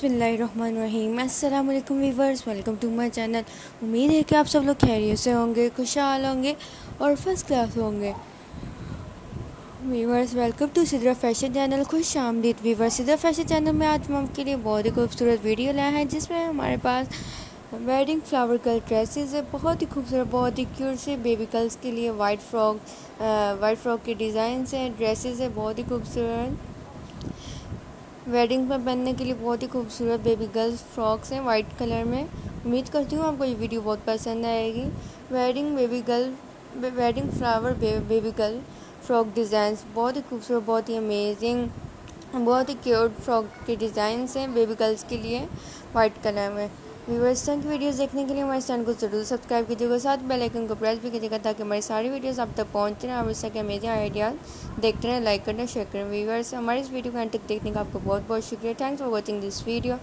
बसमीम viewers welcome to my channel. उम्मीद है कि आप सब लोग खैरियत से होंगे, खुशहाल होंगे और फ़र्स्ट क्लास होंगे। Viewers welcome to Sidra fashion channel, खुश आमदीद। वीवर्स सिद्रा फ़ैशन चैनल में आज हम आपके लिए बहुत ही खूबसूरत वीडियो लाए हैं, जिसमें हमारे पास वेडिंग फ्लावर कल ड्रेसेस है, बहुत ही खूबसूरत, बहुत ही क्यूट से बेबी गर्ल्स के लिए वाइट फ्रॉक वाइट फ्रॉक के डिज़ाइन हैं ड्रेसेस है, बहुत ही खूबसूरत। वेडिंग में पहनने के लिए बहुत ही खूबसूरत बेबी गर्ल्स फ्रॉक्स हैं वाइट कलर में। उम्मीद करती हूँ आपको ये वीडियो बहुत पसंद आएगी। Wedding baby girl wedding flower baby girl frock designs बहुत ही खूबसूरत, बहुत ही अमेजिंग बहुत ही क्यूट फ्रॉक के डिज़ाइंस हैं बेबी गर्ल्स के लिए वाइट कलर में। व्यूवर्स की वीडियोस देखने के लिए हमारे चैनल को ज़रूर सब्सक्राइब कीजिएगा। साथ बेल आइकन को प्रेस भी कीजिएगा ताकि हमारी सारी वीडियोस आप तक पहुँचते रहें और इससे अमेजिंग आइडियाज़ देखते रहें लाइक करना शेयर करें। व्यूवर्स हमारे इस वीडियो को एंड तक देखने का आपको बहुत बहुत शुक्रिया। Thanks for watching this video